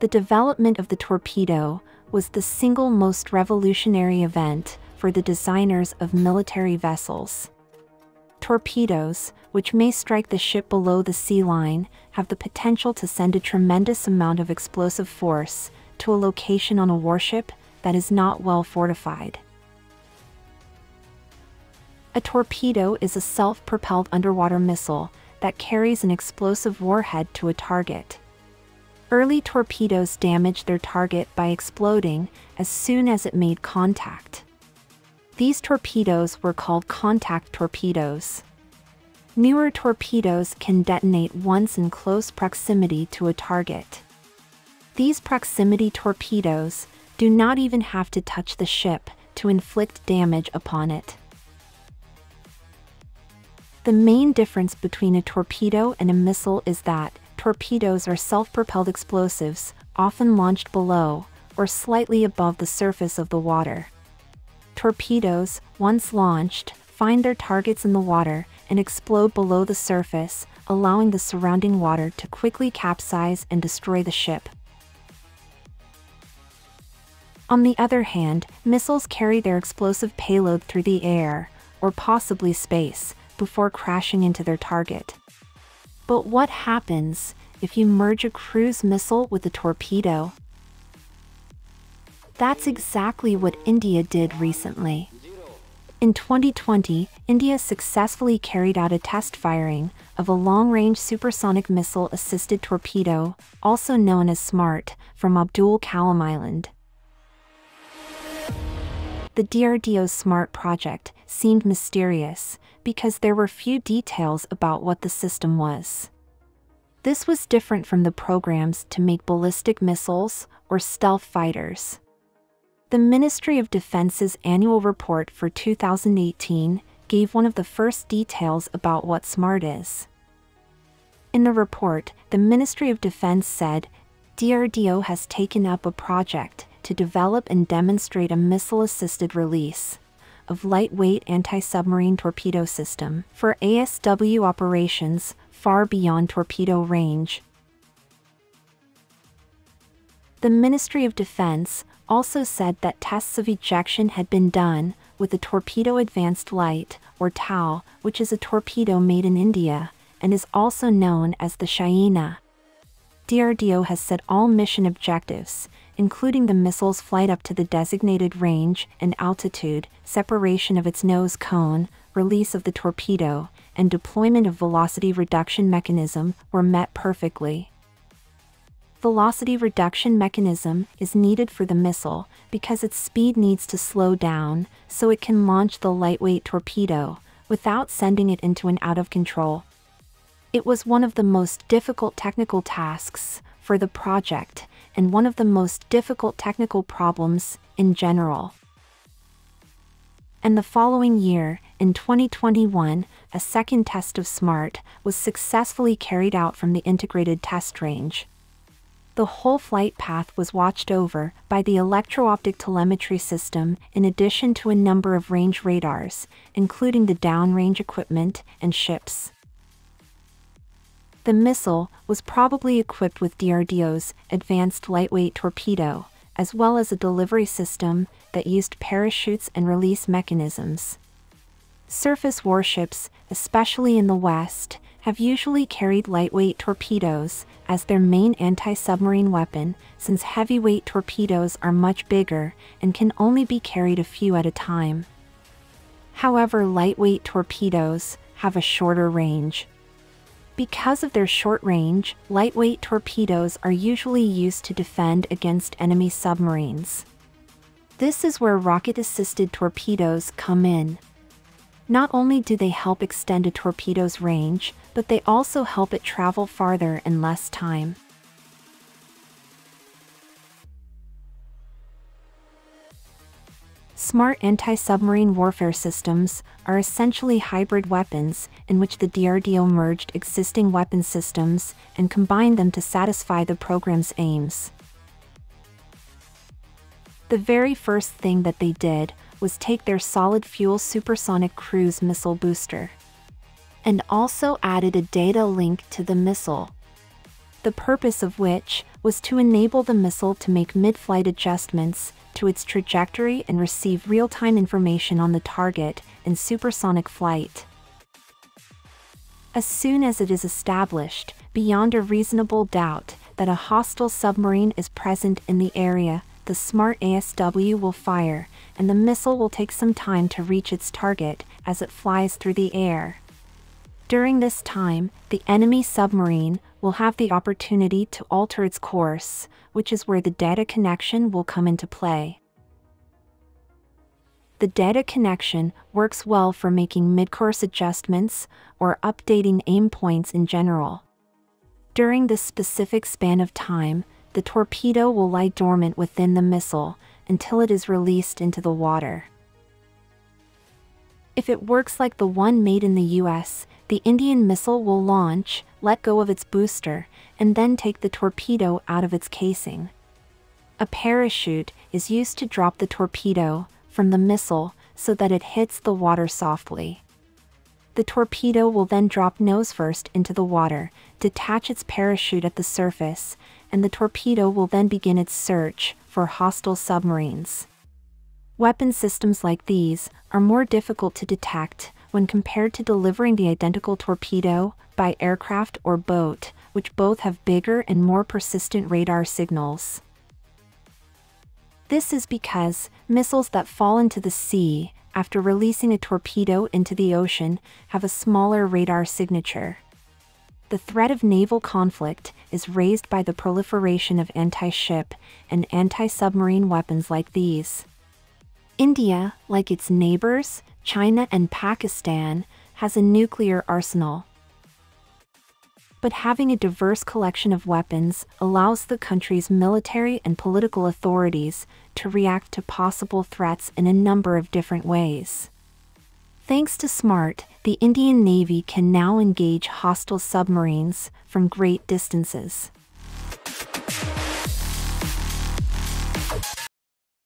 The development of the torpedo was the single most revolutionary event for the designers of military vessels. Torpedoes, which may strike the ship below the sea line, have the potential to send a tremendous amount of explosive force to a location on a warship that is not well fortified. A torpedo is a self-propelled underwater missile that carries an explosive warhead to a target. Early torpedoes damaged their target by exploding as soon as it made contact. These torpedoes were called contact torpedoes. Newer torpedoes can detonate once in close proximity to a target. These proximity torpedoes do not even have to touch the ship to inflict damage upon it. The main difference between a torpedo and a missile is that torpedoes are self-propelled explosives, often launched below or slightly above the surface of the water. Torpedoes, once launched, find their targets in the water and explode below the surface, allowing the surrounding water to quickly capsize and destroy the ship. On the other hand, missiles carry their explosive payload through the air, or possibly space, before crashing into their target. But what happens if you merge a cruise missile with a torpedo? That's exactly what India did recently. In 2020, India successfully carried out a test firing of a long-range supersonic missile-assisted torpedo, also known as SMART, from Abdul Kalam Island. The DRDO's SMART project seemed mysterious, because there were few details about what the system was. This was different from the programs to make ballistic missiles or stealth fighters. The Ministry of Defense's annual report for 2018 gave one of the first details about what SMART is. In the report, the Ministry of Defense said DRDO has taken up a project to develop and demonstrate a missile assisted release of lightweight anti-submarine torpedo system for ASW operations far beyond torpedo range. The Ministry of Defense also said that tests of ejection had been done with the Torpedo Advanced Light, or TAL, which is a torpedo made in India and is also known as the Shyena. DRDO has set all mission objectives, including the missile's flight up to the designated range and altitude, separation of its nose cone, release of the torpedo, and deployment of velocity reduction mechanism were met perfectly. Velocity reduction mechanism is needed for the missile because its speed needs to slow down so it can launch the lightweight torpedo without sending it into an out of control. It was one of the most difficult technical tasks for the project and one of the most difficult technical problems in general. And the following year, in 2021, a second test of SMART was successfully carried out from the integrated test range. The whole flight path was watched over by the electro-optic telemetry system in addition to a number of range radars, including the downrange equipment and ships. The missile was probably equipped with DRDO's advanced lightweight torpedo, as well as a delivery system that used parachutes and release mechanisms. Surface warships, especially in the West, have usually carried lightweight torpedoes as their main anti-submarine weapon since heavyweight torpedoes are much bigger and can only be carried a few at a time. However, lightweight torpedoes have a shorter range. Because of their short range, lightweight torpedoes are usually used to defend against enemy submarines. This is where rocket-assisted torpedoes come in. Not only do they help extend a torpedo's range, but they also help it travel farther in less time. Smart anti-submarine warfare systems are essentially hybrid weapons in which the DRDO merged existing weapon systems and combined them to satisfy the program's aims. The very first thing that they did was take their solid-fuel supersonic cruise missile booster and also added a data link to the missile. the purpose of which was to enable the missile to make mid-flight adjustments to its trajectory and receive real-time information on the target in supersonic flight. As soon as it is established, beyond a reasonable doubt, that a hostile submarine is present in the area, the smart ASW will fire, and the missile will take some time to reach its target as it flies through the air. During this time, the enemy submarine will have the opportunity to alter its course, which is where the data connection will come into play. The data connection works well for making mid-course adjustments or updating aim points in general. During this specific span of time, the torpedo will lie dormant within the missile until it is released into the water. If it works like the one made in the US, the Indian missile will launch, let go of its booster, and then take the torpedo out of its casing. A parachute is used to drop the torpedo from the missile so that it hits the water softly. The torpedo will then drop nose first into the water, detach its parachute at the surface, and the torpedo will then begin its search for hostile submarines. Weapon systems like these are more difficult to detect when compared to delivering the identical torpedo by aircraft or boat, which both have bigger and more persistent radar signals. This is because missiles that fall into the sea after releasing a torpedo into the ocean have a smaller radar signature. The threat of naval conflict is raised by the proliferation of anti-ship and anti-submarine weapons like these. India, like its neighbors, China and Pakistan, has a nuclear arsenal. But having a diverse collection of weapons allows the country's military and political authorities to react to possible threats in a number of different ways. Thanks to SMART, the Indian Navy can now engage hostile submarines from great distances.